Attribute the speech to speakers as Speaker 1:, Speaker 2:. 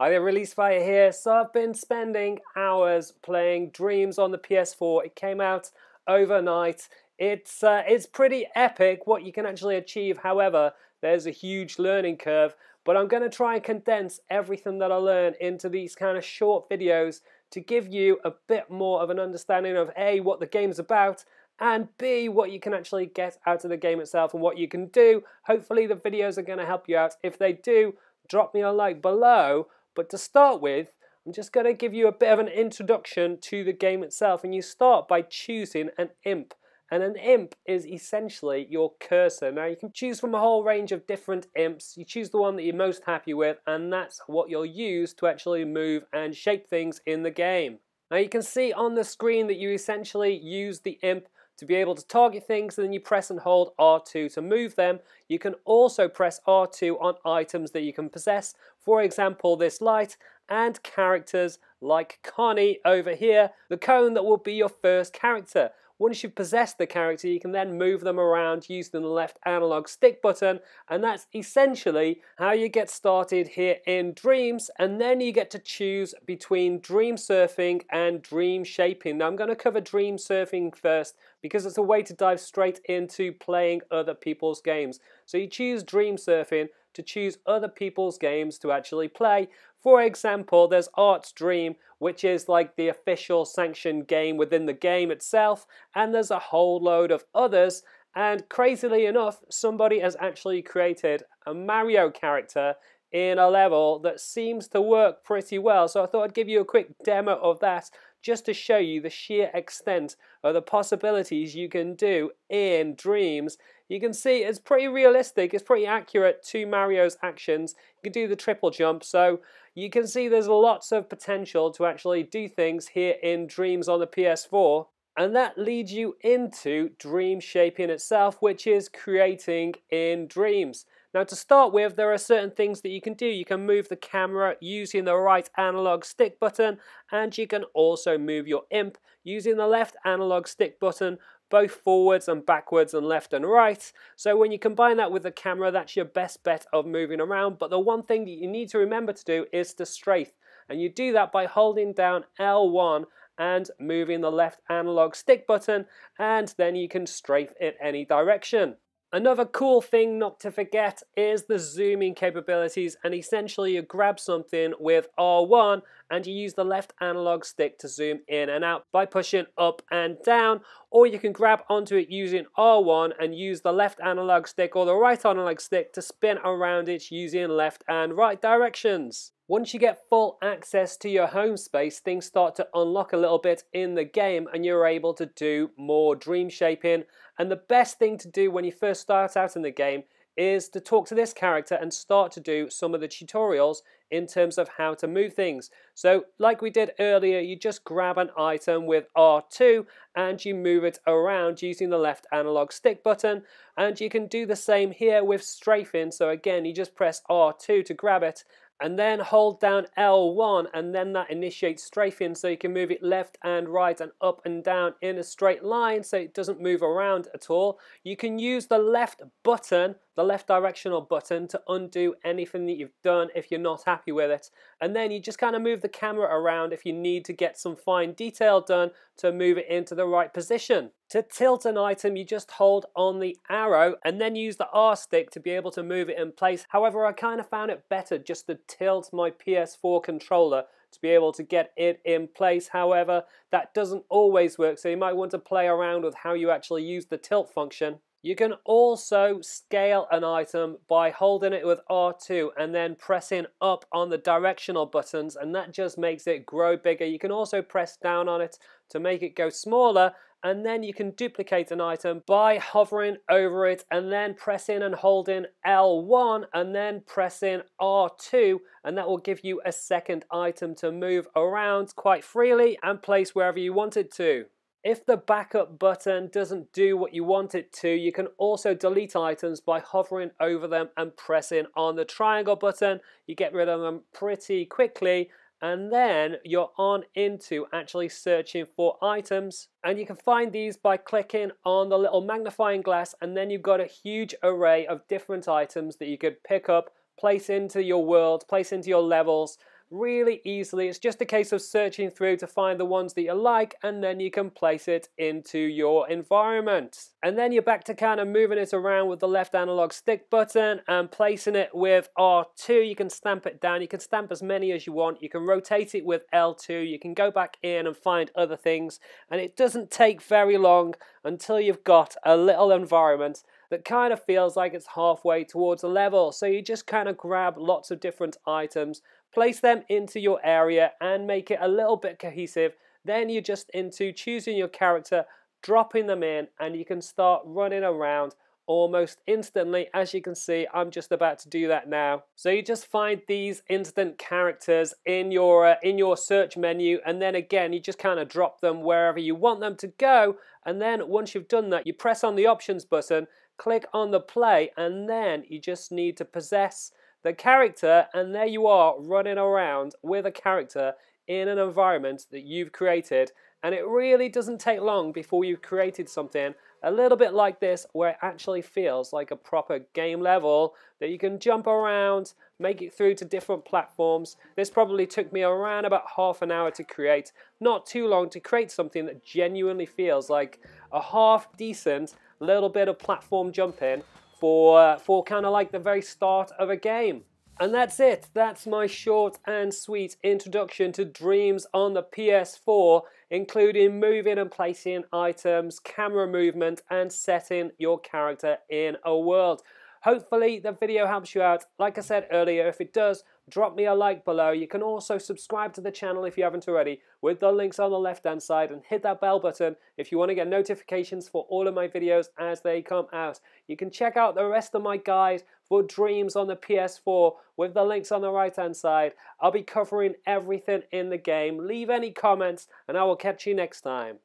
Speaker 1: Hi there, Release Fire here. So I've been spending hours playing Dreams on the PS4. It came out overnight. It's uh, it's pretty epic what you can actually achieve. However, there's a huge learning curve. But I'm going to try and condense everything that I learned into these kind of short videos to give you a bit more of an understanding of A, what the game's about, and B, what you can actually get out of the game itself and what you can do. Hopefully the videos are going to help you out. If they do, drop me a like below. But to start with, I'm just going to give you a bit of an introduction to the game itself. And you start by choosing an imp. And an imp is essentially your cursor. Now you can choose from a whole range of different imps. You choose the one that you're most happy with and that's what you'll use to actually move and shape things in the game. Now you can see on the screen that you essentially use the imp to be able to target things and then you press and hold R2 to move them. You can also press R2 on items that you can possess, for example this light and characters like Connie over here, the cone that will be your first character. Once you've possessed the character, you can then move them around using the left analog stick button, and that's essentially how you get started here in Dreams, and then you get to choose between Dream Surfing and Dream Shaping. Now I'm going to cover Dream Surfing first because it's a way to dive straight into playing other people's games. So you choose Dream Surfing to choose other people's games to actually play. For example, there's Art's Dream, which is like the official sanctioned game within the game itself, and there's a whole load of others. And crazily enough, somebody has actually created a Mario character in a level that seems to work pretty well. So I thought I'd give you a quick demo of that just to show you the sheer extent of the possibilities you can do in Dreams. You can see it's pretty realistic, it's pretty accurate to Mario's actions. You can do the triple jump, so you can see there's lots of potential to actually do things here in Dreams on the PS4. And that leads you into dream shaping itself, which is creating in dreams. Now to start with, there are certain things that you can do. You can move the camera using the right analog stick button, and you can also move your imp using the left analog stick button, both forwards and backwards and left and right. So when you combine that with the camera, that's your best bet of moving around. But the one thing that you need to remember to do is to strafe. And you do that by holding down L1 and moving the left analog stick button, and then you can strafe it any direction. Another cool thing not to forget is the zooming capabilities and essentially you grab something with R1 and you use the left analog stick to zoom in and out by pushing up and down or you can grab onto it using R1 and use the left analog stick or the right analog stick to spin around it using left and right directions. Once you get full access to your home space, things start to unlock a little bit in the game and you're able to do more dream shaping. And the best thing to do when you first start out in the game is to talk to this character and start to do some of the tutorials in terms of how to move things. So like we did earlier, you just grab an item with R2 and you move it around using the left analog stick button. And you can do the same here with strafing. So again, you just press R2 to grab it and then hold down L1 and then that initiates strafing so you can move it left and right and up and down in a straight line so it doesn't move around at all. You can use the left button the left directional button to undo anything that you've done if you're not happy with it. And then you just kind of move the camera around if you need to get some fine detail done to move it into the right position. To tilt an item, you just hold on the arrow and then use the R stick to be able to move it in place. However, I kind of found it better just to tilt my PS4 controller to be able to get it in place. However, that doesn't always work, so you might want to play around with how you actually use the tilt function. You can also scale an item by holding it with R2 and then pressing up on the directional buttons and that just makes it grow bigger. You can also press down on it to make it go smaller and then you can duplicate an item by hovering over it and then pressing and holding L1 and then pressing R2 and that will give you a second item to move around quite freely and place wherever you want it to. If the backup button doesn't do what you want it to, you can also delete items by hovering over them and pressing on the triangle button. You get rid of them pretty quickly and then you're on into actually searching for items and you can find these by clicking on the little magnifying glass and then you've got a huge array of different items that you could pick up place into your world place into your levels really easily. It's just a case of searching through to find the ones that you like and then you can place it into your environment. And then you're back to kind of moving it around with the left analog stick button and placing it with R2. You can stamp it down. You can stamp as many as you want. You can rotate it with L2. You can go back in and find other things. And it doesn't take very long until you've got a little environment that kind of feels like it's halfway towards a level. So you just kind of grab lots of different items, place them into your area and make it a little bit cohesive. Then you're just into choosing your character, dropping them in and you can start running around almost instantly. As you can see, I'm just about to do that now. So you just find these instant characters in your uh, in your search menu and then again you just kind of drop them wherever you want them to go and then once you've done that you press on the options button click on the play and then you just need to possess the character and there you are running around with a character in an environment that you've created. And it really doesn't take long before you've created something a little bit like this where it actually feels like a proper game level that you can jump around, make it through to different platforms. This probably took me around about half an hour to create, not too long to create something that genuinely feels like a half decent little bit of platform jumping for, for kind of like the very start of a game. And that's it. That's my short and sweet introduction to Dreams on the PS4, including moving and placing items, camera movement, and setting your character in a world. Hopefully the video helps you out. Like I said earlier, if it does, drop me a like below. You can also subscribe to the channel if you haven't already with the links on the left hand side and hit that bell button if you want to get notifications for all of my videos as they come out. You can check out the rest of my guide for Dreams on the PS4 with the links on the right hand side. I'll be covering everything in the game. Leave any comments and I will catch you next time.